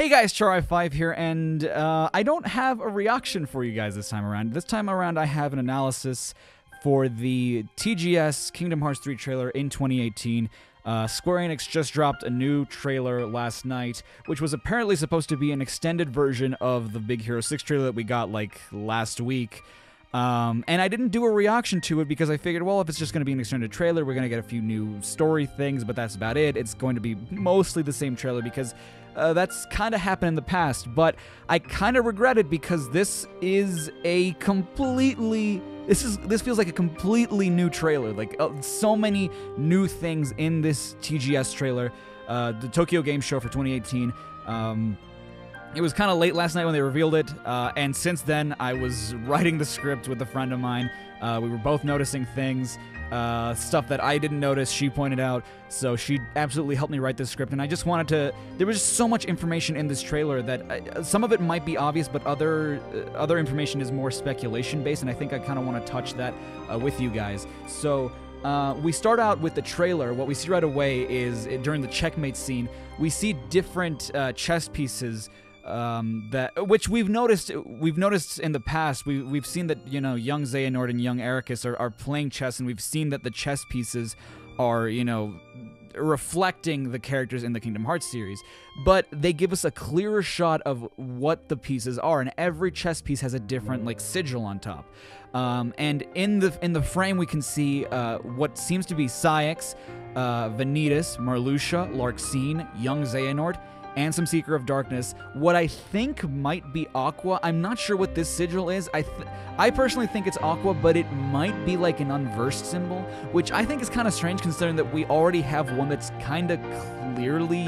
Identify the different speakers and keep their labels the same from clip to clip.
Speaker 1: Hey guys, Charriii5 here, and uh, I don't have a reaction for you guys this time around. This time around, I have an analysis for the TGS Kingdom Hearts 3 trailer in 2018. Uh, Square Enix just dropped a new trailer last night, which was apparently supposed to be an extended version of the Big Hero 6 trailer that we got like last week. Um, and I didn't do a reaction to it because I figured, well, if it's just going to be an extended trailer, we're going to get a few new story things, but that's about it. It's going to be mostly the same trailer because uh, that's kind of happened in the past. But I kind of regret it because this is a completely this is this feels like a completely new trailer. Like uh, so many new things in this TGS trailer, uh, the Tokyo Game Show for 2018. Um, it was kind of late last night when they revealed it, uh, and since then I was writing the script with a friend of mine. Uh, we were both noticing things, uh, stuff that I didn't notice. She pointed out, so she absolutely helped me write this script. And I just wanted to. There was so much information in this trailer that uh, some of it might be obvious, but other uh, other information is more speculation based, and I think I kind of want to touch that uh, with you guys. So. Uh, we start out with the trailer. What we see right away is during the checkmate scene, we see different uh, chess pieces um, that which we've noticed we've noticed in the past we we've seen that you know young Xehanort and young Eraqus are, are playing chess and we've seen that the chess pieces are you know reflecting the characters in the Kingdom Hearts series. But they give us a clearer shot of what the pieces are and every chess piece has a different like sigil on top. Um, and in the in the frame we can see uh, what seems to be Saïx, uh, Vanitas, Marluxia, Larxene, young Xehanort and some Seeker of Darkness. What I think might be Aqua. I'm not sure what this sigil is. I I personally think it's Aqua, but it might be like an unversed symbol, which I think is kind of strange considering that we already have one that's kind of clearly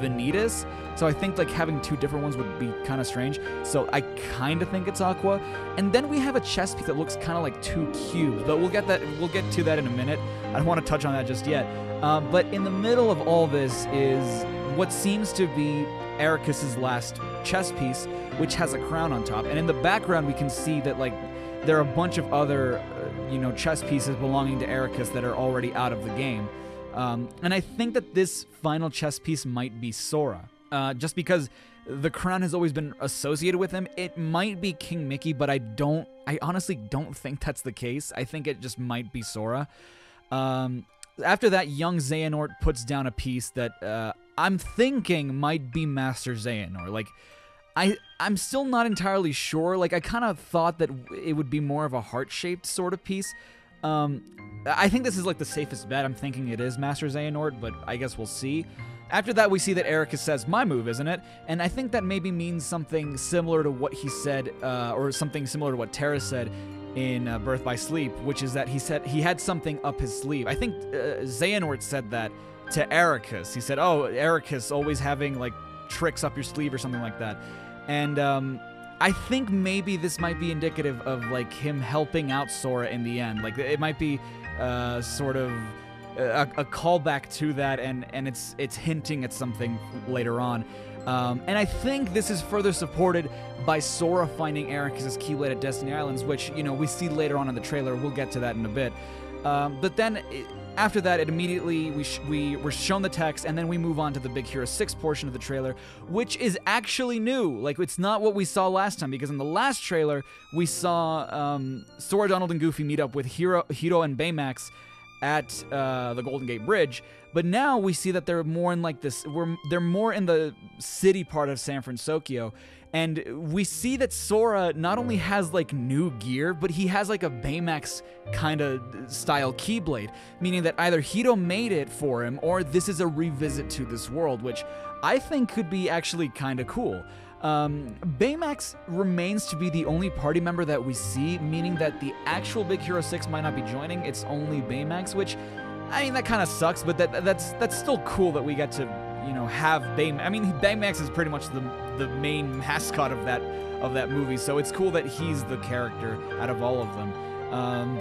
Speaker 1: Vanitas. So I think like having two different ones would be kind of strange. So I kind of think it's Aqua. And then we have a chess piece that looks kind of like two cubes, but we'll get that we'll get to that in a minute. I don't want to touch on that just yet. Uh, but in the middle of all this is what seems to be Eraqus's last chess piece, which has a crown on top. And in the background, we can see that like there are a bunch of other, uh, you know, chess pieces belonging to Eraqus that are already out of the game. Um, and I think that this final chess piece might be Sora, uh, just because the crown has always been associated with him. It might be King Mickey, but I don't. I honestly don't think that's the case. I think it just might be Sora. Um, after that, young Xehanort puts down a piece that uh, I'm thinking might be Master Xehanort. Like, I I'm still not entirely sure. Like, I kind of thought that it would be more of a heart-shaped sort of piece. Um, I think this is like the safest bet. I'm thinking it is Master Xehanort, but I guess we'll see. After that, we see that Eraqus says, My move, isn't it? And I think that maybe means something similar to what he said, uh, or something similar to what Terra said in uh, Birth by Sleep, which is that he said he had something up his sleeve. I think uh, Xehanort said that to Eraqus. He said, "Oh, Eraqus always having like tricks up your sleeve or something like that," and um, I think maybe this might be indicative of like him helping out Sora in the end. Like it might be uh, sort of a, a callback to that, and and it's it's hinting at something later on. Um, and I think this is further supported by Sora finding Eraqus' Keyblade at Destiny Islands, which, you know, we see later on in the trailer. We'll get to that in a bit. Um, but then it, after that, it immediately we we were shown the text, and then we move on to the Big Hero Six portion of the trailer, which is actually new. Like it's not what we saw last time, because in the last trailer we saw um, Sora, Donald, and Goofy meet up with Hiro, Hiro and Baymax at uh, the Golden Gate Bridge. But now we see that they're more in like this. We're they're more in the city part of San Francisco, and we see that Sora not only has like new gear, but he has like a Baymax kind of style Keyblade, meaning that either Hiro made it for him or this is a revisit to this world, which I think could be actually kind of cool. Um, Baymax remains to be the only party member that we see, meaning that the actual Big Hero 6 might not be joining. It's only Baymax, which, I mean, that kind of sucks, but that that's that's still cool that we get to, you know, have Baymax. I mean, Baymax is pretty much the the main mascot of that of that movie, so it's cool that he's the character out of all of them. Um,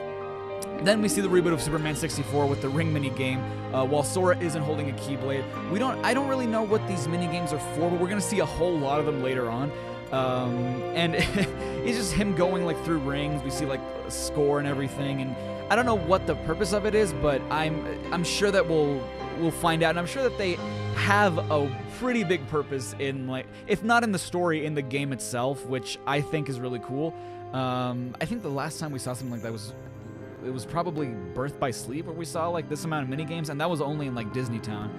Speaker 1: then we see the reboot of Superman 64 with the ring mini game. Uh, while Sora isn't holding a Keyblade, we don't. I don't really know what these mini games are for, but we're gonna see a whole lot of them later on. Um, and it's just him going like through rings. We see like a score and everything, and I don't know what the purpose of it is, but I'm I'm sure that we'll we'll find out. And I'm sure that they have a pretty big purpose in like if not in the story in the game itself which i think is really cool um, i think the last time we saw something like that was it was probably birth by sleep where we saw like this amount of mini games and that was only in like disney town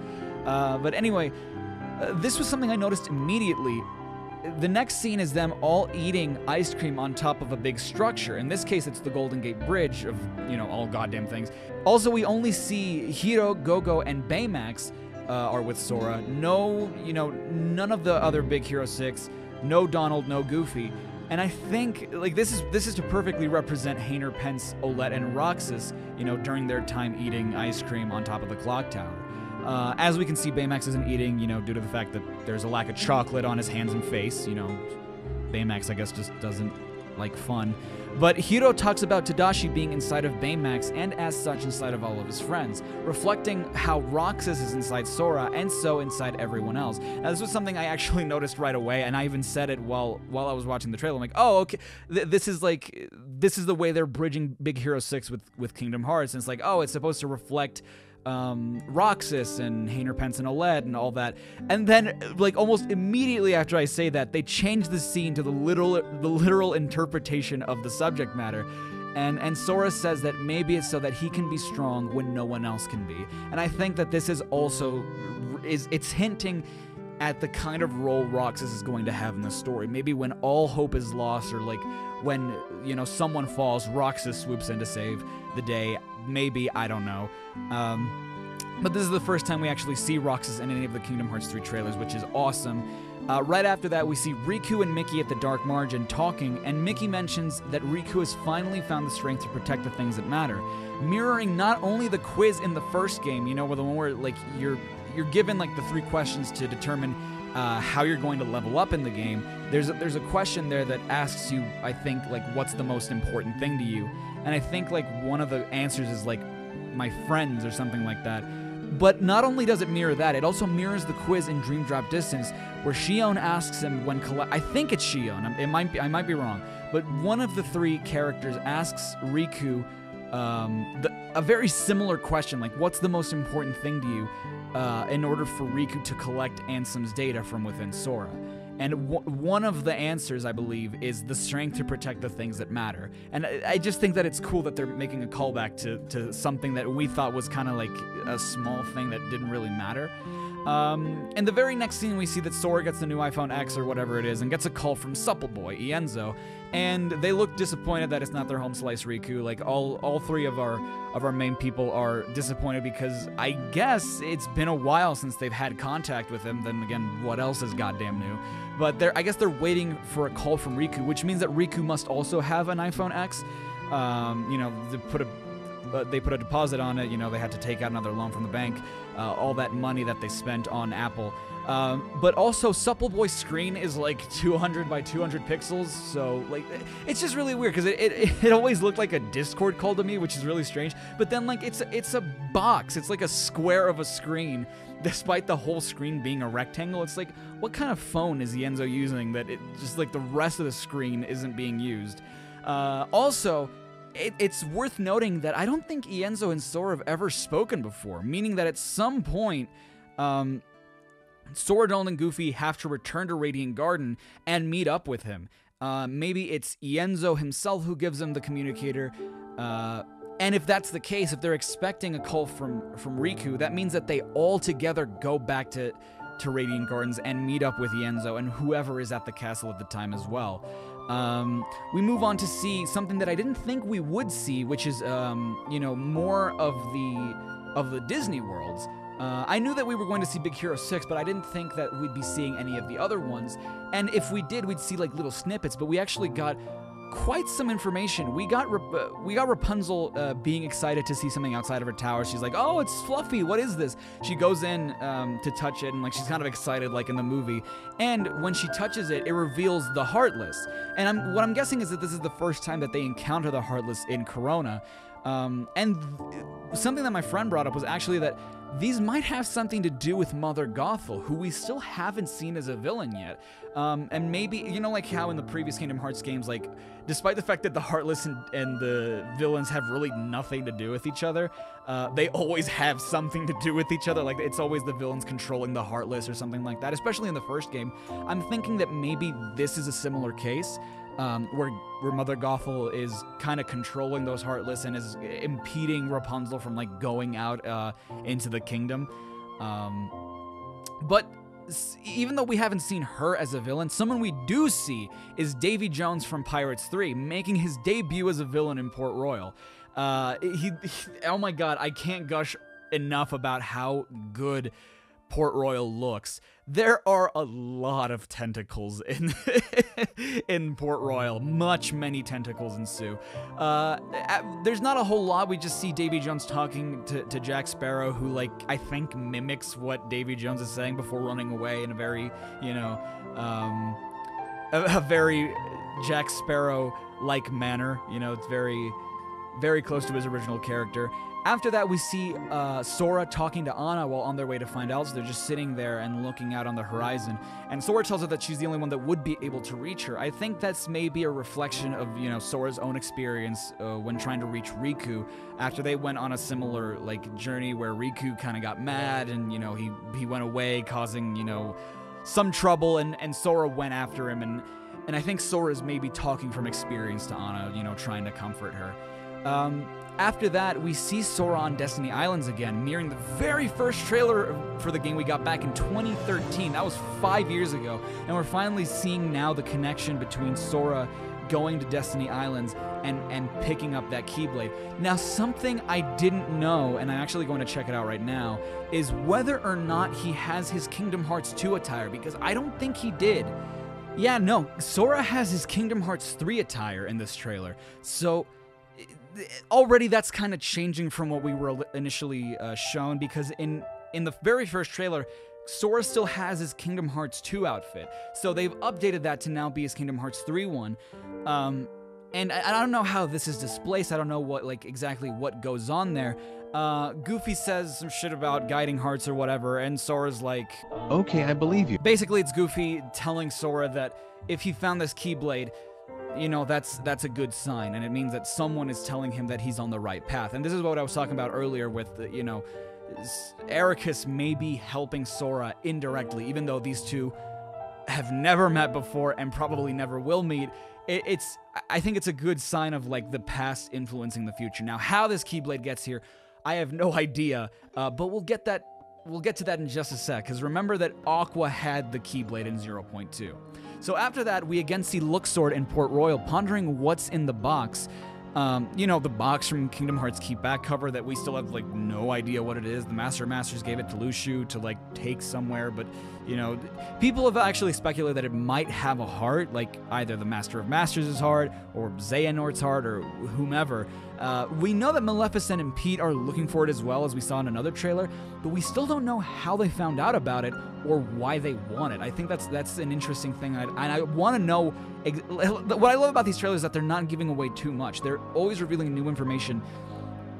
Speaker 1: uh, but anyway uh, this was something i noticed immediately the next scene is them all eating ice cream on top of a big structure. In this case, it's the Golden Gate Bridge of, you know, all goddamn things. Also, we only see Hiro, Gogo, and Baymax uh, are with Sora. No, you know, none of the other big Hero 6. No Donald, no Goofy. And I think like this is this is to perfectly represent Hayner, Pence, Olette, and Roxas, you know, during their time eating ice cream on top of the clock tower. Uh, as we can see, Baymax isn't eating, you know, due to the fact that there's a lack of chocolate on his hands and face. You know, Baymax, I guess, just doesn't like fun. But Hiro talks about Tadashi being inside of Baymax and as such inside of all of his friends, reflecting how Roxas is inside Sora and so inside everyone else. Now this was something I actually noticed right away, and I even said it while while I was watching the trailer. I'm like, oh, okay, Th- this is like this is the way they're bridging Big Hero Six with with Kingdom Hearts, and it's like, oh, it's supposed to reflect um, Roxas and Hayner Pence and Olette and all that. And then, like almost immediately after I say that, they change the scene to the literal, the literal interpretation of the subject matter. And and Sora says that maybe it's so that he can be strong when no one else can be. And I think that this is also is it's hinting at the kind of role Roxas is going to have in the story. Maybe when all hope is lost, or like when you know someone falls, Roxas swoops in to save the day. Maybe I don't know. Um, but this is the first time we actually see Roxas in any of the Kingdom Hearts 3 trailers, which is awesome. Uh, right after that, we see Riku and Mickey at the Dark Margin talking, and Mickey mentions that Riku has finally found the strength to protect the things that matter, mirroring not only the quiz in the first game, you know, where the one where like you're you're given like the three questions to determine uh, how you're going to level up in the game. There's a, there's a question there that asks you, I think, like what's the most important thing to you, and I think like one of the answers is like my friends or something like that. But not only does it mirror that, it also mirrors the quiz in Dream Drop Distance, where Xion asks him when I think it's Xion. It might be, I might be wrong, but one of the three characters asks Riku um, the, a very similar question, like what's the most important thing to you, uh, in order for Riku to collect Ansem's data from within Sora. And w- one of the answers, I believe, is the strength to protect the things that matter. And I, I just think that it's cool that they're making a callback to, to something that we thought was kind of like a small thing that didn't really matter. Um, in the very next scene, we see that Sora gets the new iPhone X or whatever it is and gets a call from Supple Boy, Ienzo, and they look disappointed that it's not their home slice Riku. Like all all three of our of our main people are disappointed because I guess it's been a while since they've had contact with him. Then again, what else is goddamn new? But they're I guess they're waiting for a call from Riku, which means that Riku must also have an iPhone X. Um, you know, to put a they put a deposit on it. You know, they had to take out another loan from the bank. Uh, all that money that they spent on Apple. Um, but also, Supple Boy's screen is like 200 by 200 pixels, so like it's just really weird because it, it, it always looked like a Discord call to me, which is really strange. But then like it's it's a box, it's like a square of a screen, despite the whole screen being a rectangle. It's like what kind of phone is Ienzo using that it just like the rest of the screen isn't being used? Uh, also, it, it's worth noting that I don't think Ienzo and Sora have ever spoken before, meaning that at some point, um, Sora, Donald, and Goofy have to return to Radiant Garden and meet up with him. Uh, maybe it's Ienzo himself who gives them the communicator. Uh, and if that's the case, if they're expecting a call from from Riku, that means that they all together go back to to Radiant Gardens and meet up with Ienzo and whoever is at the castle at the time as well. Um, we move on to see something that I didn't think we would see, which is um, you know more of the of the Disney worlds. Uh, I knew that we were going to see Big Hero 6, but I didn't think that we'd be seeing any of the other ones. And if we did, we'd see like little snippets, but we actually got quite some information. We got Rap- uh, we got Rapunzel uh, being excited to see something outside of her tower. She's like, "Oh, it's fluffy. What is this?" She goes in um, to touch it, and like she's kind of excited, like in the movie. And when she touches it, it reveals the Heartless. And I'm, what I'm guessing is that this is the first time that they encounter the Heartless in Corona. Um, and th- something that my friend brought up was actually that these might have something to do with Mother Gothel, who we still haven't seen as a villain yet. Um, and maybe, you know, like how in the previous Kingdom Hearts games, like, despite the fact that the Heartless and, and the villains have really nothing to do with each other, uh, they always have something to do with each other. Like, it's always the villains controlling the Heartless or something like that, especially in the first game. I'm thinking that maybe this is a similar case um, where where Mother Gothel is kind of controlling those Heartless and is impeding Rapunzel from like going out uh, into the kingdom. Um, but even though we haven't seen her as a villain, someone we do see is Davy Jones from Pirates 3, making his debut as a villain in Port Royal. Uh, he, he, oh my god, I can't gush enough about how good Port Royal looks. There are a lot of tentacles in in Port Royal. Much many tentacles ensue. Uh, there's not a whole lot. We just see Davy Jones talking to, to Jack Sparrow, who like I think mimics what Davy Jones is saying before running away in a very you know um, a, a very Jack Sparrow like manner. You know, it's very very close to his original character. After that, we see uh, Sora talking to Anna while on their way to find. So they're just sitting there and looking out on the horizon. And Sora tells her that she's the only one that would be able to reach her. I think that's maybe a reflection of you know Sora's own experience uh, when trying to reach Riku after they went on a similar like journey where Riku kind of got mad and you know he he went away causing you know some trouble and and Sora went after him and and I think Sora is maybe talking from experience to Anna, you know, trying to comfort her. Um, after that, we see Sora on Destiny Islands again, mirroring the very first trailer for the game we got back in 2013. That was five years ago. And we're finally seeing now the connection between Sora going to Destiny Islands and, and picking up that Keyblade. Now, something I didn't know, and I'm actually going to check it out right now, is whether or not he has his Kingdom Hearts 2 attire, because I don't think he did. Yeah, no, Sora has his Kingdom Hearts 3 attire in this trailer. So already that's kind of changing from what we were initially uh, shown because in in the very first trailer Sora still has his Kingdom Hearts 2 outfit. So they've updated that to now be his Kingdom Hearts 3 one. Um, and I, I, don't know how this is displaced. I don't know what like exactly what goes on there. Uh, Goofy says some shit about guiding hearts or whatever, and Sora's like,
Speaker 2: "Okay, I believe you."
Speaker 1: Basically, it's Goofy telling Sora that if he found this Keyblade, you know that's that's a good sign and it means that someone is telling him that he's on the right path. And this is what i was talking about earlier with the, you know eraqus may be helping sora indirectly even though these two have never met before and probably never will meet. It, it's i think it's a good sign of like the past influencing the future. Now how this keyblade gets here i have no idea uh, but we'll get that we'll get to that in just a sec because remember that aqua had the keyblade in 0.2 so after that, we again see Luxord in Port Royal pondering what's in the box. Um, you know, the box from Kingdom Hearts χ Back Cover that we still have like no idea what it is. The Master of Masters gave it to Luxu to like take somewhere, but you know, people have actually speculated that it might have a heart, like either the Master of Masters' heart or Xehanort's heart or whomever. Uh, we know that Maleficent and Pete are looking for it as well, as we saw in another trailer, but we still don't know how they found out about it or why they want it. I think that's that's an interesting thing, and I, I want to know. What I love about these trailers is that they're not giving away too much. They're always revealing new information.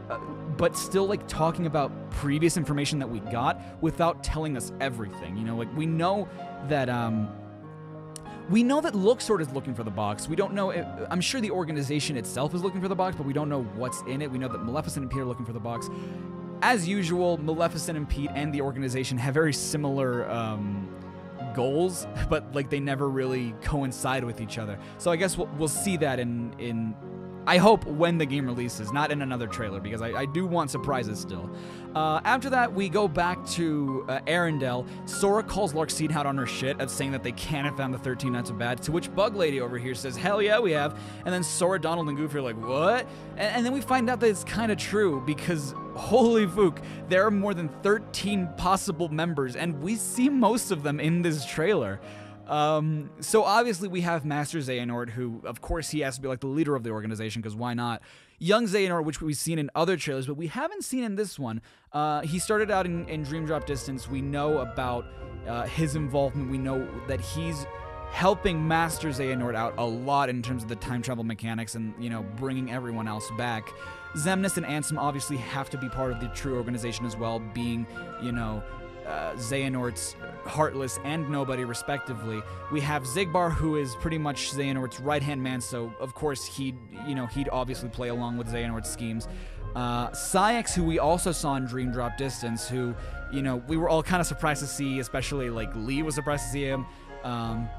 Speaker 1: Uh, but still like talking about previous information that we got without telling us everything. You know, like we know that um we know that Luxord is looking for the box. We don't know. If, I'm sure the organization itself is looking for the box, but we don't know what's in it. We know that Maleficent and Peter are looking for the box. As usual, Maleficent and Pete and the organization have very similar um, goals, but like they never really coincide with each other. So I guess we'll, we'll see that in in I hope when the game releases, not in another trailer, because I, I do want surprises still. Uh, after that, we go back to uh, Arendelle. Sora calls Larxene out on her shit at saying that they can't have found the 13 Nights of Bad, to which Bug Lady over here says, hell yeah, we have. And then Sora, Donald, and Goofy are like, what? And, and then we find out that it's kind of true, because holy fook, there are more than 13 possible members, and we see most of them in this trailer. Um, so obviously we have Master Xehanort, who of course he has to be like the leader of the organization because why not? Young Xehanort, which we've seen in other trailers, but we haven't seen in this one. Uh, he started out in, in Dream Drop Distance. We know about uh, his involvement. We know that he's helping Master Xehanort out a lot in terms of the time travel mechanics and, you know, bringing everyone else back. Xemnas and Ansem obviously have to be part of the true organization as well, being, you know, uh, Xehanort's Heartless and Nobody, respectively. We have Xigbar, who is pretty much Xehanort's right-hand man, so of course he'd, you know, he'd obviously play along with Xehanort's schemes. Uh, Saïx, who we also saw in Dream Drop Distance, who, you know, we were all kind of surprised to see, especially like Lea was surprised to see him. Um,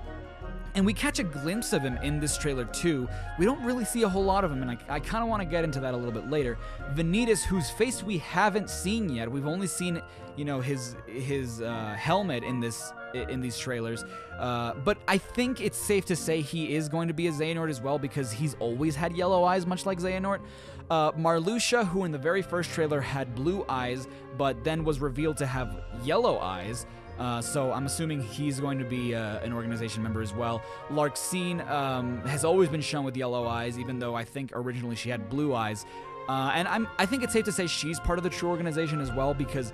Speaker 1: and we catch a glimpse of him in this trailer too. We don't really see a whole lot of him, and I, I kind of want to get into that a little bit later. Vanitas, whose face we haven't seen yet, we've only seen, you know, his his uh, helmet in this in these trailers. Uh, but I think it's safe to say he is going to be a Xehanort as well because he's always had yellow eyes, much like Xehanort. Uh, Marluxia, who in the very first trailer had blue eyes, but then was revealed to have yellow eyes. Uh, so I'm assuming he's going to be uh, an organization member as well. Larxene um, has always been shown with yellow eyes, even though I think originally she had blue eyes. Uh, and I'm, I think it's safe to say she's part of the true organization as well because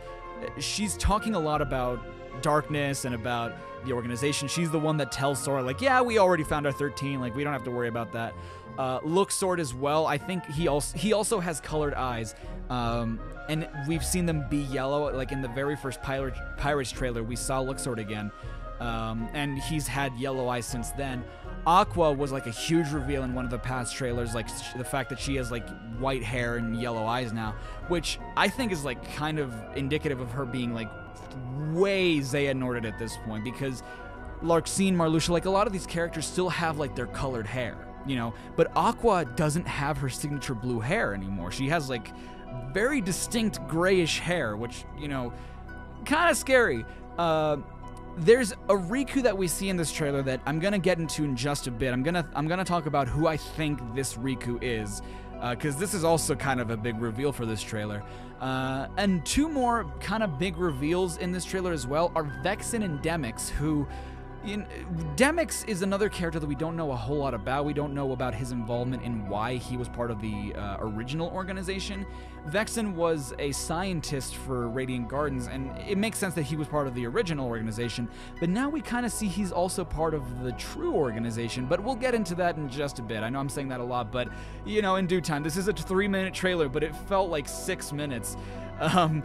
Speaker 1: she's talking a lot about darkness and about the organization. She's the one that tells Sora, like, yeah, we already found our 13. Like, we don't have to worry about that. Uh, Luxord as well. I think he also he also has colored eyes, um, and we've seen them be yellow. Like in the very first Pirate, Pirates trailer, we saw Luxord again, um, and he's had yellow eyes since then. Aqua was like a huge reveal in one of the past trailers, like the fact that she has like white hair and yellow eyes now, which I think is like kind of indicative of her being like way Xehanorted at this point because Larxene, Marluxia, like a lot of these characters still have like their colored hair you know. But Aqua doesn't have her signature blue hair anymore. She has like very distinct grayish hair, which you know, kind of scary. Uh, there's a Riku that we see in this trailer that I'm gonna get into in just a bit. I'm gonna I'm gonna talk about who I think this Riku is, because uh, this is also kind of a big reveal for this trailer. Uh, and two more kind of big reveals in this trailer as well are Vexen and Demyx, who in, Demyx is another character that we don't know a whole lot about. We don't know about his involvement in why he was part of the uh, original organization. Vexen was a scientist for Radiant Gardens, and it makes sense that he was part of the original organization, but now we kind of see he's also part of the true organization, but we'll get into that in just a bit. I know I'm saying that a lot, but, you know, in due time. This is a three minute trailer, but it felt like six minutes. Um,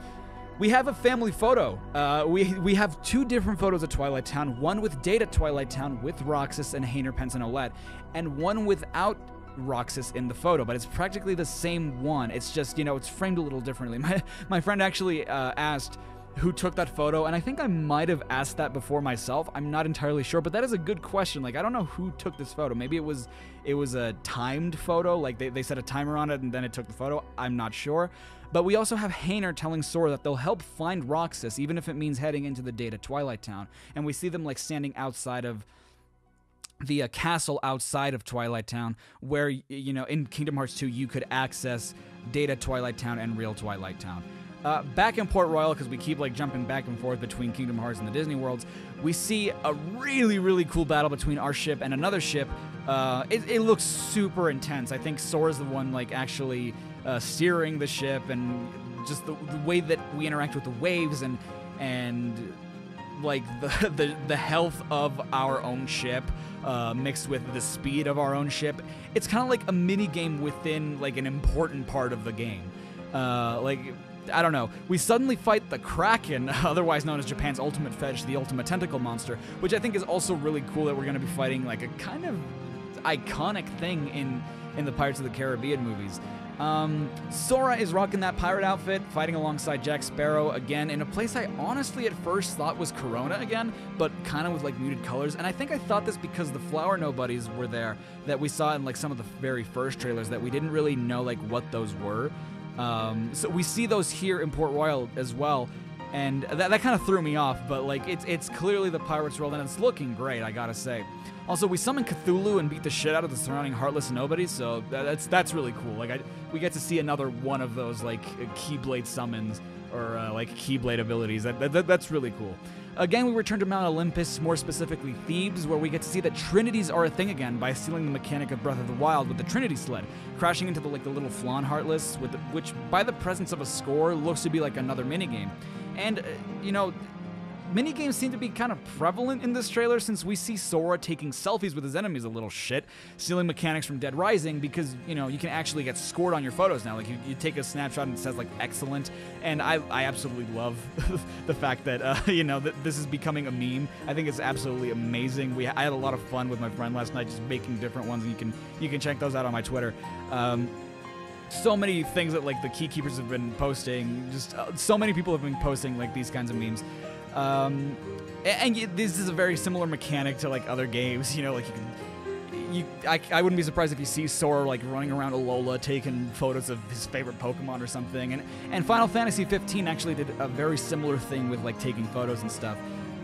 Speaker 1: we have a family photo. Uh, we we have two different photos of Twilight Town. One with Data Twilight Town with Roxas and Hayner, Pence, and Olette, and one without Roxas in the photo, but it's practically the same one. It's just you know it's framed a little differently. My my friend actually uh, asked who took that photo and i think i might have asked that before myself i'm not entirely sure but that is a good question like i don't know who took this photo maybe it was it was a timed photo like they, they set a timer on it and then it took the photo i'm not sure but we also have Hayner telling Sora that they'll help find Roxas, even if it means heading into the data Twilight Town. And we see them like standing outside of the uh, castle outside of Twilight Town, where, you know, in Kingdom Hearts 2, you could access Data Twilight Town and real Twilight Town. Uh, back in Port Royal, because we keep like jumping back and forth between Kingdom Hearts and the Disney worlds, we see a really, really cool battle between our ship and another ship. Uh, it, it, looks super intense. I think Sora's the one like actually uh, steering the ship and just the, the, way that we interact with the waves and and like the the, the health of our own ship uh, mixed with the speed of our own ship. It's kind of like a mini game within like an important part of the game. Uh, like I don't know. We suddenly fight the Kraken, otherwise known as Japan's ultimate fetish, the ultimate tentacle monster, which I think is also really cool that we're going to be fighting like a kind of iconic thing in in the Pirates of the Caribbean movies. Um, Sora is rocking that pirate outfit, fighting alongside Jack Sparrow again in a place I honestly at first thought was Corona again, but kind of with like muted colors. And I think I thought this because the Flower Nobodies were there that we saw in like some of the very first trailers that we didn't really know like what those were. Um, so we see those here in Port Royal as well, and that, that kind of threw me off. But like it's it's clearly the Pirates world, and it's looking great. I gotta say. Also, we summon Cthulhu and beat the shit out of the surrounding heartless nobodies, so that's that's really cool. Like, I, we get to see another one of those like Keyblade summons or uh, like Keyblade abilities. That, that, that's really cool. Again, we return to Mount Olympus, more specifically Thebes, where we get to see that trinities are a thing again by stealing the mechanic of Breath of the Wild with the Trinity sled, crashing into the like the little Flan Heartless, with the, which by the presence of a score looks to be like another minigame. And uh, you know, mini games seem to be kind of prevalent in this trailer since we see Sora taking selfies with his enemies a little shit, stealing mechanics from Dead Rising because, you know, you can actually get scored on your photos now. Like, you, you take a snapshot and it says, like, excellent. And I, I absolutely love the fact that, uh, you know, that this is becoming a meme. I think it's absolutely amazing. We, I had a lot of fun with my friend last night just making different ones, and you can, you can check those out on my Twitter. Um, so many things that like the key keepers have been posting. Just uh, so many people have been posting like these kinds of memes. Um, and, and this is a very similar mechanic to like other games. You know, like you can. You, I, I wouldn't be surprised if you see Sora like running around Alola taking photos of his favorite Pokemon or something. And and Final Fantasy 15 actually did a very similar thing with like taking photos and stuff.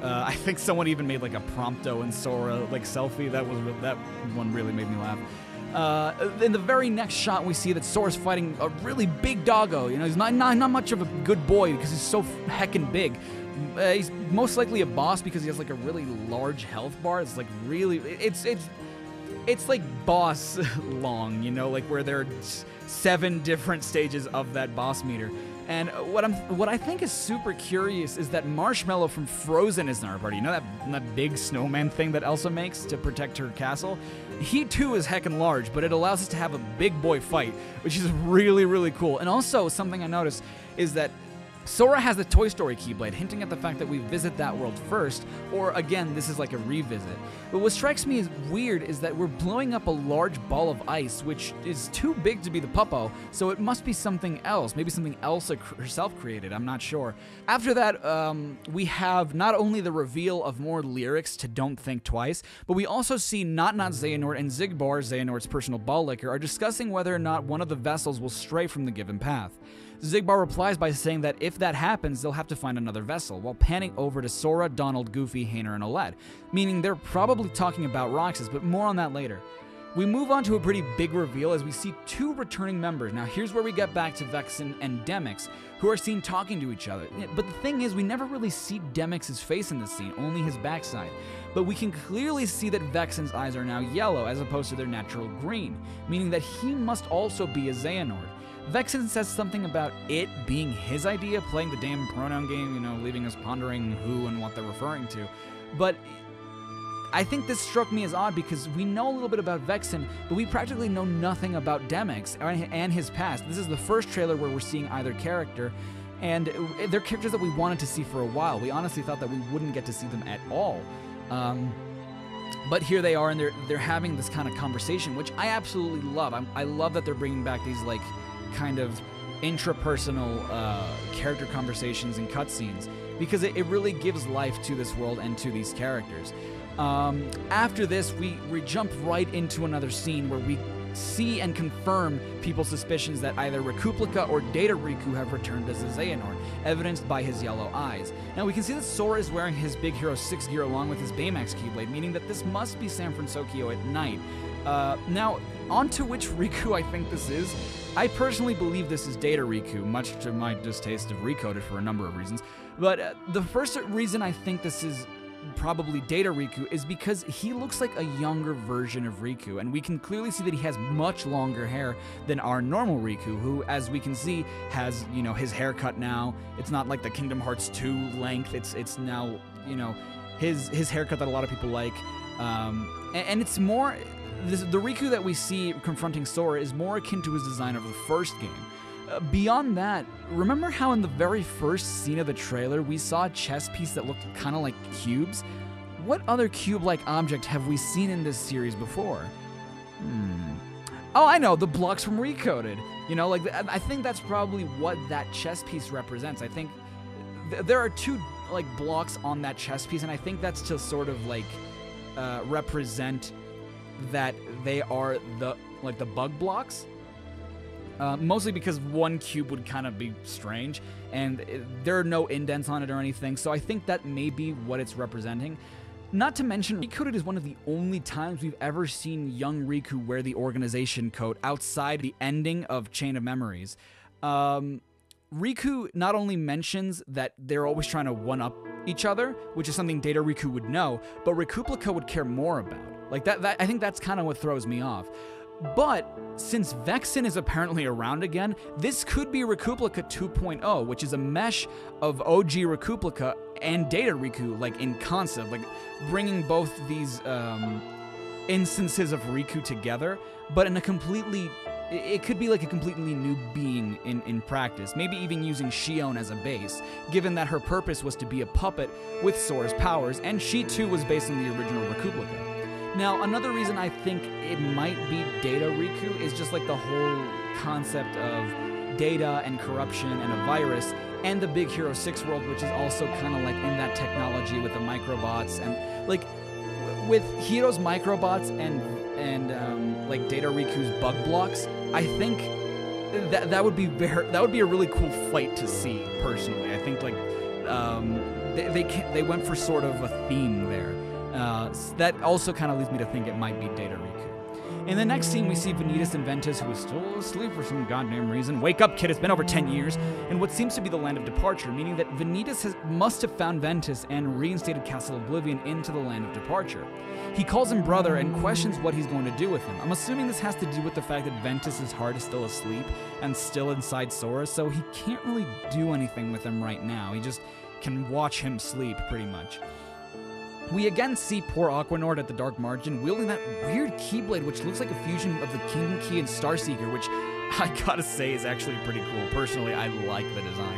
Speaker 1: Uh, I think someone even made like a Prompto and Sora like selfie. That was that one really made me laugh. Uh, in the very next shot, we see that Sora's fighting a really big doggo. You know, he's not, not, not much of a good boy because he's so heckin' big. Uh, he's most likely a boss because he has like a really large health bar. It's like really, it's it's it's like boss long. You know, like where there are seven different stages of that boss meter. And what I'm, what I think is super curious is that Marshmallow from Frozen is in our party. You know that that big snowman thing that Elsa makes to protect her castle. He too is heckin' large, but it allows us to have a big boy fight, which is really really cool. And also something I noticed is that Sora has the Toy Story Keyblade, hinting at the fact that we visit that world first, or again, this is like a revisit. But what strikes me as weird is that we're blowing up a large ball of ice, which is too big to be the Puppo, so it must be something else. Maybe something Elsa herself created, I'm not sure. After that, um, we have not only the reveal of more lyrics to Don't Think Twice, but we also see Not Not Xehanort and Xigbar, Xehanort's personal ball licker, are discussing whether or not one of the vessels will stray from the given path. Xigbar replies by saying that if that happens, they'll have to find another vessel, while panning over to Sora, Donald, Goofy, Hayner, and Olette, meaning they're probably talking about Roxas, but more on that later. We move on to a pretty big reveal as we see two returning members. Now, here's where we get back to Vexen and Demyx, who are seen talking to each other. But the thing is, we never really see Demyx's face in this scene, only his backside. But we can clearly see that Vexen's eyes are now yellow as opposed to their natural green, meaning that he must also be a Xehanort. Vexen says something about it being his idea, playing the damn pronoun game, you know, leaving us pondering who and what they're referring to. But I think this struck me as odd because we know a little bit about Vexen, but we practically know nothing about Demyx and his past. This is the first trailer where we're seeing either character, and they're characters that we wanted to see for a while. We honestly thought that we wouldn't get to see them at all. Um, but here they are, and they're they're having this kind of conversation, which I absolutely love. I'm, i love that they're bringing back these like kind of intrapersonal uh, character conversations and cutscenes because it, it, really gives life to this world and to these characters. Um, after this, we, we jump right into another scene where we see and confirm people's suspicions that either Recouplicate or Data Riku have returned as a Xehanort, evidenced by his yellow eyes. Now we can see that Sora is wearing his Big Hero 6 gear along with his Baymax Keyblade, meaning that this must be San Francisco at night. Uh, now, onto which Riku I think this is. I personally believe this is Data Riku, much to my distaste of Recoded for a number of reasons. But uh, the first reason I think this is probably Data Riku is because he looks like a younger version of Riku, and we can clearly see that he has much longer hair than our normal Riku, who, as we can see, has you know his haircut now. It's not like the Kingdom Hearts 2 length. It's it's now you know his his haircut that a lot of people like, um, and, and it's more. This, the Riku that we see confronting Sora is more akin to his design of the first game. Uh, beyond that, remember how in the very first scene of the trailer we saw a chess piece that looked kind of like cubes? What other cube like object have we seen in this series before? Hmm. Oh, I know, the blocks from Recoded. You know, like, I think that's probably what that chess piece represents. I think th- there are two, like, blocks on that chess piece, and I think that's to sort of, like, uh, represent that they are the, like, the bug blocks uh, mostly because one cube would kind of be strange, and it, there are no indents on it or anything, so I think that may be what it's representing. Not to mention, Recoded is one of the only times we've ever seen young Riku wear the organization coat outside the ending of Chain of Memories. Um, Riku not only mentions that they're always trying to one up each other, which is something Data Riku would know, but Recouplicate would care more about. Like that, that I think that's kind of what throws me off. But since Vexen is apparently around again, this could be Recuplica 2.0, which is a mesh of OG Recuplica and Data Riku, like in concept, like bringing both these um, instances of Riku together, but in a completely it could be like a completely new being in, in practice, maybe even using Xion as a base, given that her purpose was to be a puppet with Sora's powers, and she too was based on the original Recouplicate. Now, another reason I think it might be Data Riku is just like the whole concept of data and corruption and a virus, and the Big Hero 6 world, which is also kind of like in that technology with the microbots and like with Hiro's microbots and and um, like Data Riku's bug blocks, I think that that would be very, that would be a really cool fight to see. Personally, I think like um, they they, they went for sort of a theme there. Uh, that also kind of leads me to think it might be Data. In the next scene, we see Vanitas and Ventus, who is still asleep for some goddamn reason. Wake up, kid, it's been over 10 years. In what seems to be the land of departure, meaning that Vanitas has, must have found Ventus and reinstated Castle Oblivion into the land of departure. He calls him brother and questions what he's going to do with him. I'm assuming this has to do with the fact that Ventus's heart is still asleep and still inside Sora, so he can't really do anything with him right now. He just can watch him sleep, pretty much. We again see poor Aquanord at the Dark Margin wielding that weird Keyblade, which looks like a fusion of the Kingdom Key and Starseeker, which I gotta say is actually pretty cool. Personally, I like the design.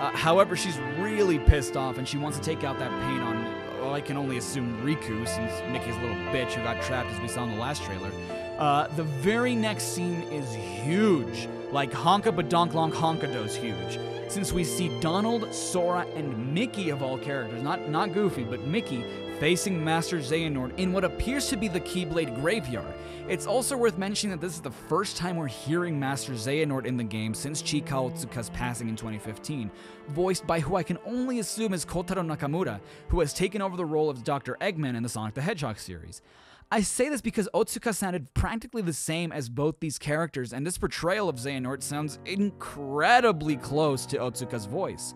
Speaker 1: Uh, however, she's really pissed off and she wants to take out that pain on, well, I can only assume Riku, since Mickey's a little bitch who got trapped as we saw in the last trailer. Uh, the very next scene is huge. Like Honka Badonk Honka Do's huge since we see Donald, Sora, and Mickey of all characters, not not Goofy, but Mickey, facing Master Xehanort in what appears to be the Keyblade graveyard. It's also worth mentioning that this is the first time we're hearing Master Xehanort in the game since Chikao Otsuka's passing in 2015, voiced by who I can only assume is Kotaro Nakamura, who has taken over the role of Dr. Eggman in the Sonic the Hedgehog series. I say this because Otsuka sounded practically the same as both these characters, and this portrayal of Xehanort sounds incredibly close to Otsuka's voice.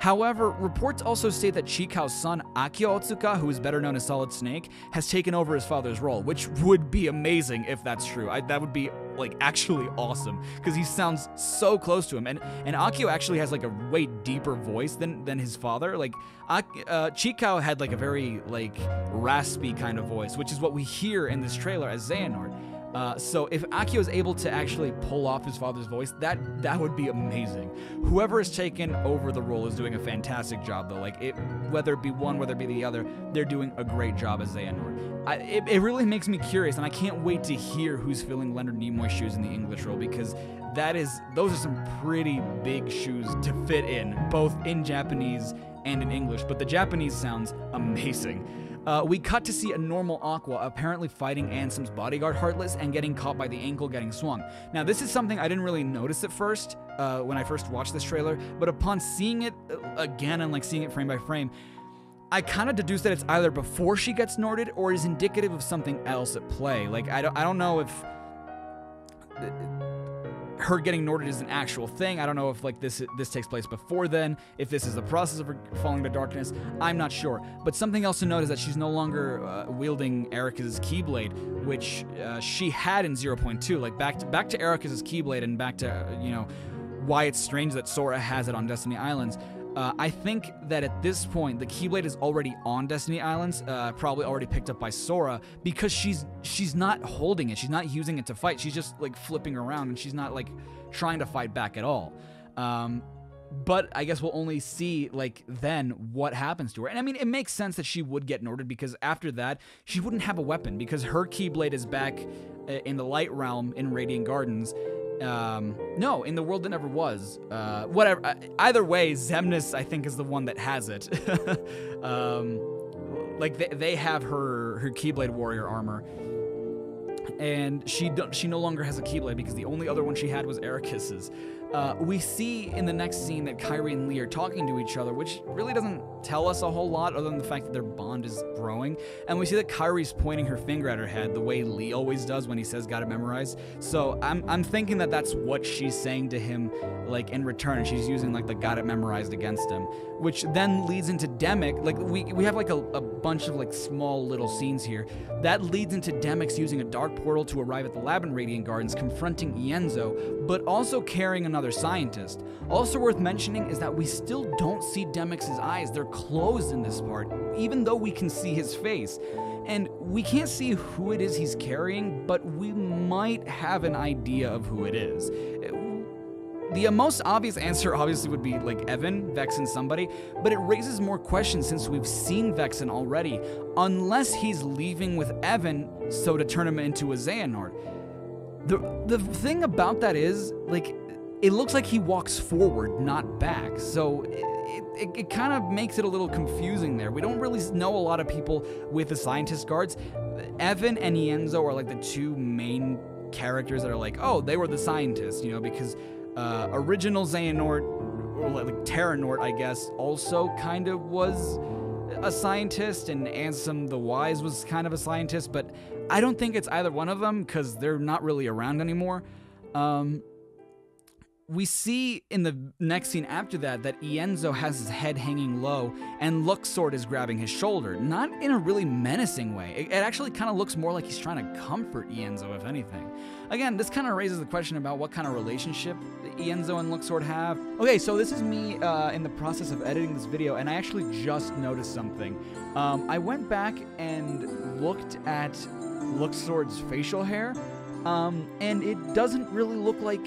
Speaker 1: However, reports also state that Chikao's son, Akio Otsuka, who is better known as Solid Snake, has taken over his father's role, which would be amazing if that's true. I, that would be like actually awesome because he sounds so close to him, and and Akio actually has like a way deeper voice than than his father. Like uh, Chikao had like a very like raspy kind of voice, which is what we hear in this trailer as Xehanort. Uh, so if Akio is able to actually pull off his father's voice, that that would be amazing. Whoever has taken over the role is doing a fantastic job, though. Like it, whether it be one, whether it be the other, they're doing a great job as Xehanort. I, it, it really makes me curious, and I can't wait to hear who's filling Leonard Nimoy's shoes in the English role because that is those are some pretty big shoes to fit in, both in Japanese and in English. But the Japanese sounds amazing. Uh, we cut to see a normal Aqua apparently fighting Ansem's bodyguard Heartless and getting caught by the ankle getting swung. Now, this is something I didn't really notice at first uh, when I first watched this trailer, but upon seeing it uh, again and like seeing it frame by frame, I kind of deduce that it's either before she gets Norted or is indicative of something else at play. Like I don't, I don't know if her getting Norted is an actual thing. I don't know if like this this takes place before then, if this is the process of her falling to darkness. I'm not sure. But something else to note is that she's no longer uh, wielding Eraqus's Keyblade, which uh, she had in 0.2. Like back to back to Eraqus's Keyblade and back to uh, you know why it's strange that Sora has it on Destiny Islands. Uh, I think that at this point, the Keyblade is already on Destiny Islands, uh, probably already picked up by Sora, because she's she's not holding it. She's not using it to fight. She's just like flipping around, and she's not like trying to fight back at all. Um, but I guess we'll only see like then what happens to her. And I mean, it makes sense that she would get Norted because after that, she wouldn't have a weapon because her Keyblade is back uh, in the Light Realm in Radiant Gardens, um, no, in the world that never was. Uh, whatever. Uh, either way, Xemnas I think is the one that has it. um, like they, they have her her Keyblade warrior armor, and she she no longer has a Keyblade because the only other one she had was Eraqus's. Uh, we see in the next scene that Kairi and Lea are talking to each other, which really doesn't tell us a whole lot other than the fact that their bond is growing. And we see that Kairi's pointing her finger at her head the way Lea always does when he says "gotta memorize." So I'm I'm thinking that that's what she's saying to him, like in return. She's using like the "got it memorized" against him, which then leads into Demic. Like we we have like a, a bunch of like small little scenes here that leads into Demyx using a dark portal to arrive at the lab in Radiant Gardens, confronting Ienzo, but also carrying another scientist. Also worth mentioning is that we still don't see Demyx's eyes. They're closed in this part, even though we can see his face. And we can't see who it is he's carrying, but we might have an idea of who it is. The most obvious answer obviously would be like Even, Vexen somebody, but it raises more questions since we've seen Vexen already, unless he's leaving with Even so to turn him into a Xehanort. The the thing about that is, like, it looks like he walks forward, not back. So it, it, it kind of makes it a little confusing there. We don't really know a lot of people with the scientist guards. Even and Ienzo are like the two main characters that are like, oh, they were the scientists, you know, because uh, original Xehanort, or like Terranort, I guess, also kind of was a scientist, and Ansem the Wise was kind of a scientist, but I don't think it's either one of them because they're not really around anymore. Um, we see in the next scene after that that Ienzo has his head hanging low and Luxord is grabbing his shoulder. Not in a really menacing way. It, it actually kind of looks more like he's trying to comfort Ienzo, if anything. Again, this kind of raises the question about what kind of relationship Ienzo and Luxord have. Okay, so this is me uh, in the process of editing this video, and I actually just noticed something. Um, I went back and looked at Luxord's facial hair, um, and it doesn't really look like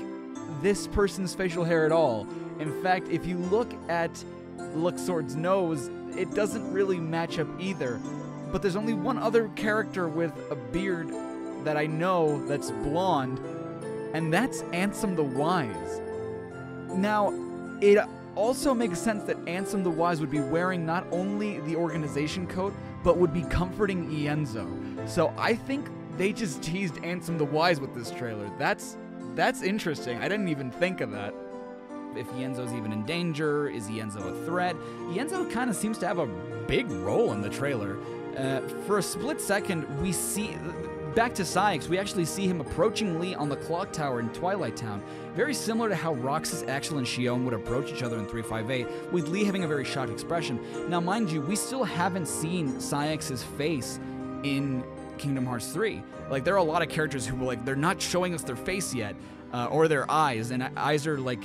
Speaker 1: this person's facial hair at all. In fact, if you look at Luxord's nose, it doesn't really match up either. But there's only one other character with a beard that I know that's blonde, and that's Ansem the Wise. Now, it also makes sense that Ansem the Wise would be wearing not only the organization coat, but would be comforting Ienzo. So I think they just teased Ansem the Wise with this trailer. That's that's interesting. I didn't even think of that. If Ienzo's even in danger, is Ienzo a threat? Ienzo kind of seems to have a big role in the trailer. Uh, for a split second, we see. Back to Saïx, we actually see him approaching Lea on the clock tower in Twilight Town. Very similar to how Roxas, Axel, and Xion would approach each other in 358, with Lea having a very shocked expression. Now, mind you, we still haven't seen Saïx's face in Kingdom Hearts 3. Like there are a lot of characters who like they're not showing us their face yet uh, or their eyes, and eyes are like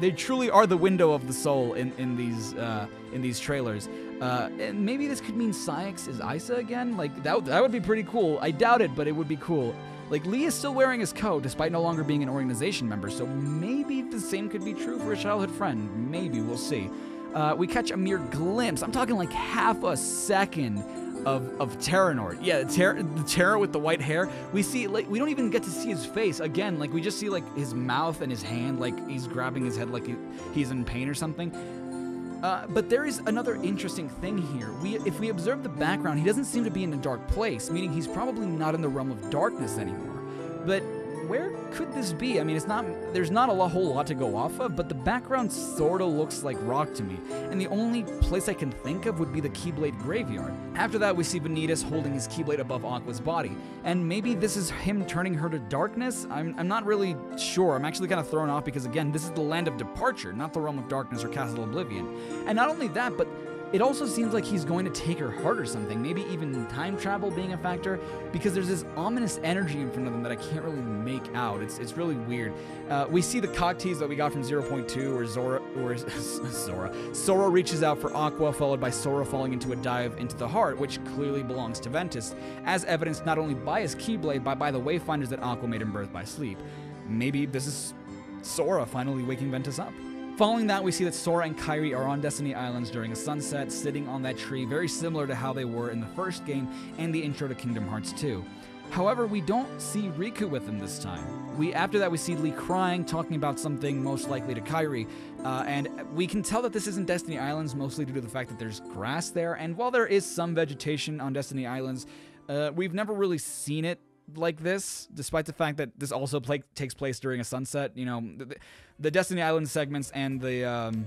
Speaker 1: they truly are the window of the soul in in these uh, in these trailers. Uh, and maybe this could mean Saïx is Isa again. Like that that would be pretty cool. I doubt it, but it would be cool. Like Lea is still wearing his coat despite no longer being an organization member, so maybe the same could be true for a childhood friend. Maybe we'll see. Uh, we catch a mere glimpse. I'm talking like half a second of of Terranort. Yeah, the Terra with the white hair. We see like we don't even get to see his face again. Like we just see like his mouth and his hand, like he's grabbing his head like he, he's in pain or something. Uh, but there is another interesting thing here. We, if we observe the background, he doesn't seem to be in a dark place, meaning he's probably not in the realm of darkness anymore. But where could this be? I mean, it's not. There's not a whole lot to go off of, but the background sort of looks like rock to me, and the only place I can think of would be the Keyblade graveyard. After that, we see Vanitas holding his Keyblade above Aqua's body, and maybe this is him turning her to darkness. I'm, I'm not really sure. I'm actually kind of thrown off because again, this is the land of departure, not the realm of darkness or Castle Oblivion. And not only that, but it also seems like he's going to take her heart or something, maybe even time travel being a factor, because there's this ominous energy in front of them that I can't really make out. It's, it's really weird. Uh, we see the cock tease that we got from 0.2, where Zora, or Zora, Sora reaches out for Aqua, followed by Sora falling into a dive into the heart, which clearly belongs to Ventus, as evidenced not only by his Keyblade, but by the wayfinders that Aqua made him birth by sleep. Maybe this is Sora finally waking Ventus up. Following that, we see that Sora and Kairi are on Destiny Islands during a sunset, sitting on that tree, very similar to how they were in the first game and the intro to Kingdom Hearts 2. However, we don't see Riku with them this time. We after that we see Lea crying, talking about something most likely to Kairi, uh, and we can tell that this isn't Destiny Islands, mostly due to the fact that there's grass there. And while there is some vegetation on Destiny Islands, uh, we've never really seen it like this, despite the fact that this also play, takes place during a sunset. You know, the, the Destiny Island segments and the um,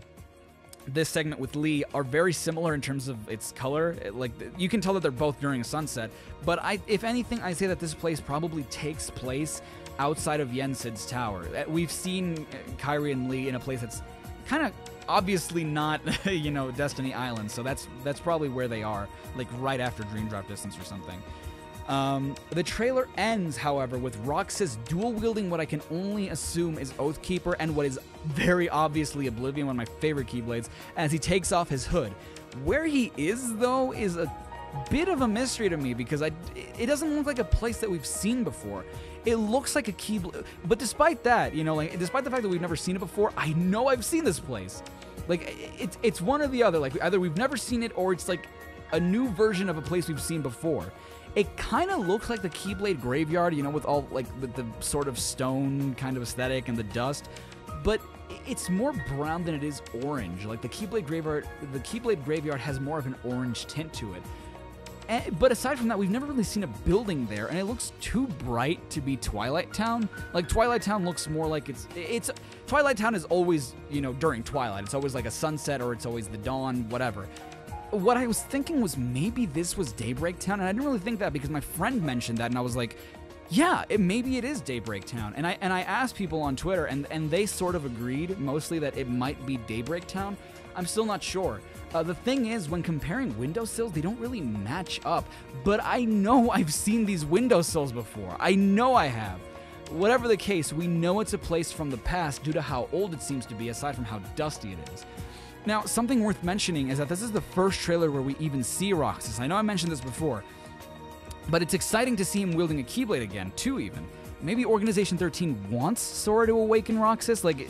Speaker 1: this segment with Lea are very similar in terms of its color. It- like you can tell that they're both during a sunset. But I, if anything, I say that this place probably takes place outside of Yensid's tower. Uh, We've seen uh, Kairi and Lea in a place that's kind of obviously not, you know, Destiny Island. So that's that's probably where they are, like right after Dream Drop Distance or something. Um, the trailer ends, however, with Roxas dual wielding what I can only assume is Oathkeeper and what is very obviously Oblivion, one of my favorite Keyblades, as he takes off his hood. Where he is, though, is a bit of a mystery to me because I, it doesn't look like a place that we've seen before. It looks like a Keyblade, but despite that, you know, like despite the fact that we've never seen it before, I know I've seen this place. Like it's it's one or the other. Like either we've never seen it or it's like a new version of a place we've seen before. It kind of looks like the Keyblade graveyard, you know, with all like with the sort of stone kind of aesthetic and the dust, but it's more brown than it is orange. Like the Keyblade graveyard, the Keyblade graveyard has more of an orange tint to it. Eh, but aside from that, we've never really seen a building there, and it looks too bright to be Twilight Town. Like Twilight Town looks more like it's it's Twilight Town is always you know during twilight. It's always like a sunset or it's always the dawn, whatever. What I was thinking was maybe this was Daybreak Town, and I didn't really think that because my friend mentioned that, and I was like, yeah, it, maybe it is Daybreak Town. And I and I asked people on Twitter, and and they sort of agreed mostly that it might be Daybreak Town. I'm still not sure. Uh, the thing is, when comparing windowsills, they don't really match up. But I know I've seen these windowsills before. I know I have. Whatever the case, we know it's a place from the past due to how old it seems to be, aside from how dusty it is. Now, something worth mentioning is that this is the first trailer where we even see Roxas. I know I mentioned this before, but it's exciting to see him wielding a Keyblade again, too, even. Maybe Organization 13 wants Sora to awaken Roxas? Like,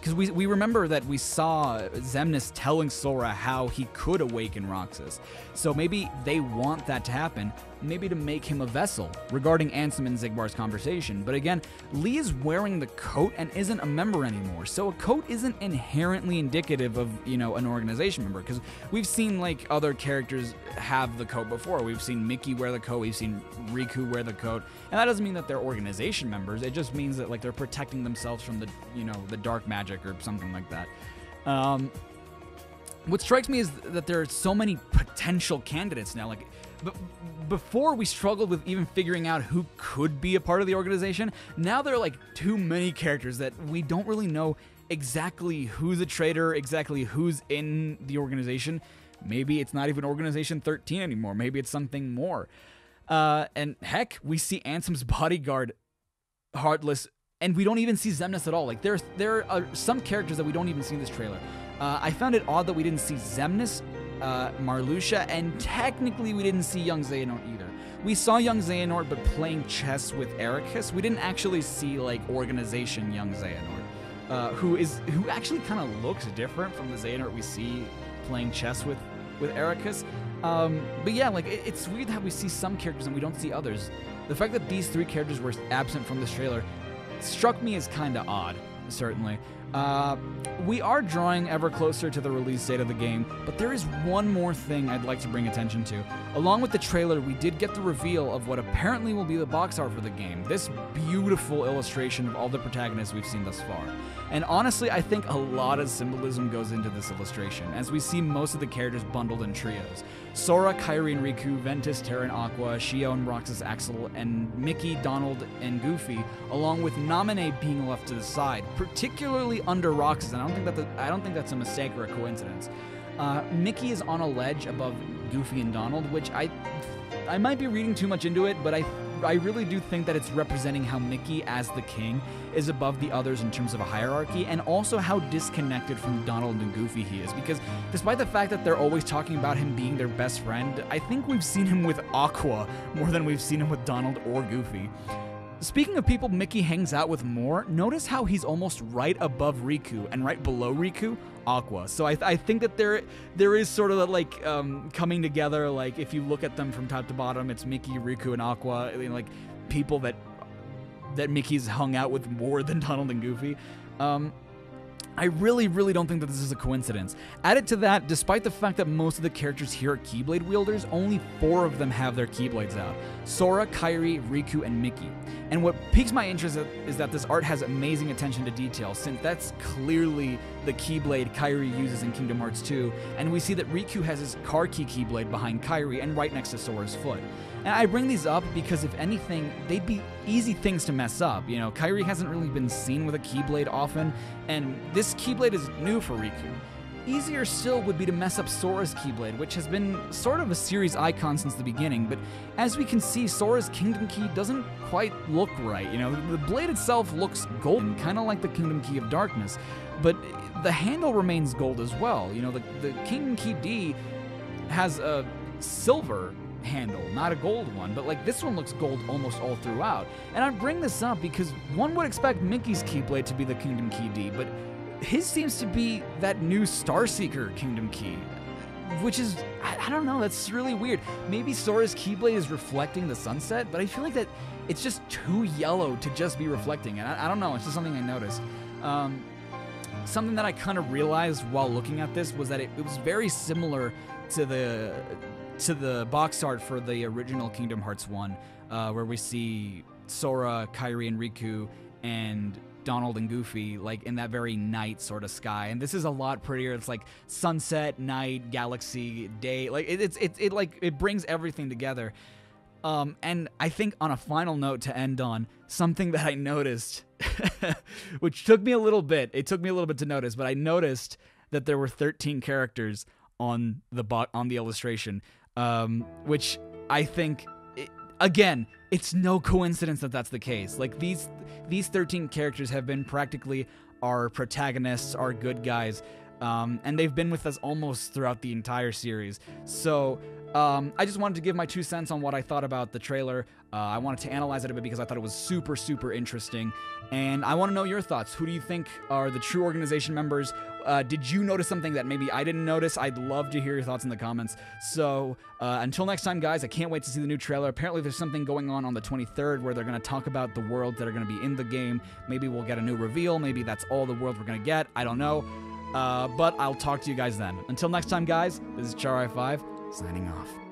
Speaker 1: because we, we remember that we saw Xemnas telling Sora how he could awaken Roxas. So maybe they want that to happen, maybe to make him a vessel, regarding Ansem and Xigbar's conversation. But again, Lea is wearing the coat and isn't a member anymore, so a coat isn't inherently indicative of, you know, an organization member, because we've seen, like, other characters have the coat before. We've seen Mickey wear the coat, we've seen Riku wear the coat, and that doesn't mean that they're organization members, it just means that, like, they're protecting themselves from the, you know, the dark magic or something like that. Um, what strikes me is that there are so many potential candidates now. Like, before we struggled with even figuring out who could be a part of the organization. Now there are like too many characters that we don't really know exactly who's a traitor, exactly who's in the organization. Maybe it's not even Organization 13 anymore. Maybe it's something more. Uh, and heck, we see Ansem's bodyguard Heartless, and we don't even see Xemnas at all. Like there, there are some characters that we don't even see in this trailer. Uh, I found it odd that we didn't see Xemnas, uh, Marluxia, and technically we didn't see young Xehanort either. We saw young Xehanort, but playing chess with Eraqus. We didn't actually see like organization young Xehanort, uh, who is who actually kind of looks different from the Xehanort we see playing chess with with Eraqus. Um, but yeah, like it, it's weird how we see some characters and we don't see others. The fact that these three characters were absent from this trailer struck me as kind of odd, certainly. Uh, we are drawing ever closer to the release date of the game, but there is one more thing I'd like to bring attention to. Along with the trailer, we did get the reveal of what apparently will be the box art for the game. This beautiful illustration of all the protagonists we've seen thus far. And honestly, I think a lot of symbolism goes into this illustration, as we see most of the characters bundled in trios. Sora, and Riku, Ventus, Terra and Aqua, Xion and Roxas Axel, and Mickey, Donald, and Goofy, along with Naminé being left to the side, particularly under Roxas, and I don't think that the, I don't think that's a mistake or a coincidence. Uh, Mickey is on a ledge above Goofy and Donald, which I I might be reading too much into it, but I I really do think that it's representing how Mickey, as the king, is above the others in terms of a hierarchy, and also how disconnected from Donald and Goofy he is. Because despite the fact that they're always talking about him being their best friend, I think we've seen him with Aqua more than we've seen him with Donald or Goofy. Speaking of people Mickey hangs out with more, notice how he's almost right above Riku and right below Riku, Aqua. So I, I think that there there is sort of that like um, coming together. Like if you look at them from top to bottom, it's Mickey, Riku, and Aqua. I mean, like people that that Mickey's hung out with more than Donald and Goofy. Um, I really, really don't think that this is a coincidence. Added to that, despite the fact that most of the characters here are Keyblade wielders, only four of them have their Keyblades out Sora, Kairi, Riku, and Mickey. And what piques my interest is that this art has amazing attention to detail, since that's clearly the Keyblade Kairi uses in Kingdom Hearts 2, and we see that Riku has his car key Keyblade behind Kairi and right next to Sora's foot. And I bring these up because, if anything, they'd be easy things to mess up. You know, Kairi hasn't really been seen with a Keyblade often, and this Keyblade is new for Riku. Easier still would be to mess up Sora's Keyblade, which has been sort of a series icon since the beginning, but as we can see, Sora's Kingdom Key doesn't quite look right. You know, the blade itself looks golden, kind of like the Kingdom Key of Darkness, but the handle remains gold as well. You know, the, the Kingdom Key D has a silver handle, not a gold one, but like this one looks gold almost all throughout. And I bring this up because one would expect Mickey's Keyblade to be the Kingdom Key D, but his seems to be that new Starseeker Kingdom Key. Which is, I, I don't know, that's really weird. Maybe Sora's Keyblade is reflecting the sunset, but I feel like that it's just too yellow to just be reflecting. And I, I don't know, it's just something I noticed. Um, something that I kind of realized while looking at this was that it, it was very similar to the to the box art for the original Kingdom Hearts 1, uh, where we see Sora, Kairi, and Riku, and Donald and Goofy, like in that very night sort of sky. And this is a lot prettier. It's like sunset, night, galaxy, day. Like it, it's it, it like it brings everything together. Um, and I think on a final note to end on, something that I noticed, which took me a little bit. It took me a little bit to notice, but I noticed that there were 13 characters on the bot on the illustration um, which I think, it, again, it's no coincidence that that's the case. Like these these 13 characters have been practically our protagonists, our good guys, um, and they've been with us almost throughout the entire series. So um, I just wanted to give my two cents on what I thought about the trailer. Uh, I wanted to analyze it a bit because I thought it was super, super interesting. And I want to know your thoughts. Who do you think are the true organization members? Uh, did you notice something that maybe I didn't notice? I'd love to hear your thoughts in the comments. So uh, until next time, guys, I can't wait to see the new trailer. Apparently, there's something going on on the 23rd where they're going to talk about the worlds that are going to be in the game. Maybe we'll get a new reveal. Maybe that's all the world we're going to get. I don't know. Uh, but I'll talk to you guys then. Until next time, guys, this is Charriii5 signing off.